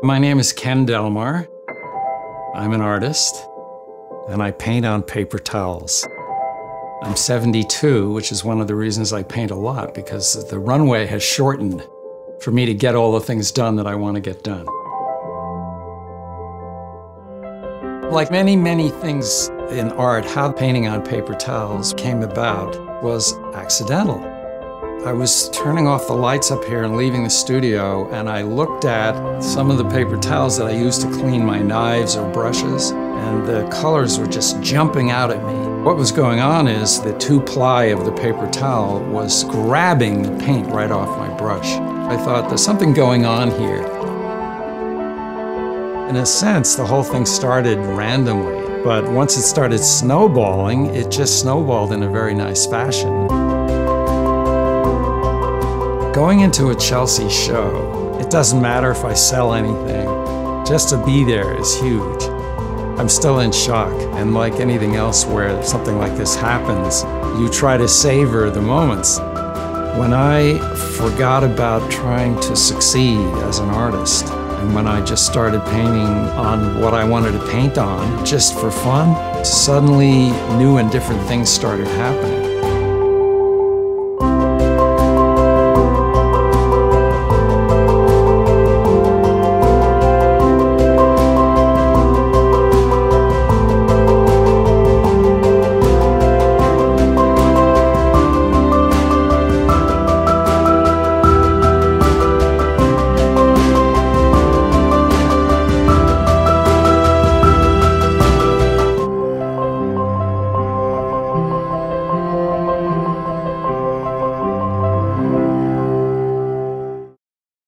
My name is Ken Delmar. I'm an artist, and I paint on paper towels. I'm 72, which is one of the reasons I paint a lot, because the runway has shortened for me to get all the things done that I want to get done. Like many, many things in art, how painting on paper towels came about was accidental. I was turning off the lights up here and leaving the studio, and I looked at some of the paper towels that I used to clean my knives or brushes, and the colors were just jumping out at me. What was going on is the two ply of the paper towel was grabbing the paint right off my brush. I thought, there's something going on here. In a sense, the whole thing started randomly, but once it started snowballing, it just snowballed in a very nice fashion. Going into a Chelsea show, it doesn't matter if I sell anything, just to be there is huge. I'm still in shock, and like anything else where something like this happens, you try to savor the moments. When I forgot about trying to succeed as an artist, and when I just started painting on what I wanted to paint on, just for fun, suddenly new and different things started happening.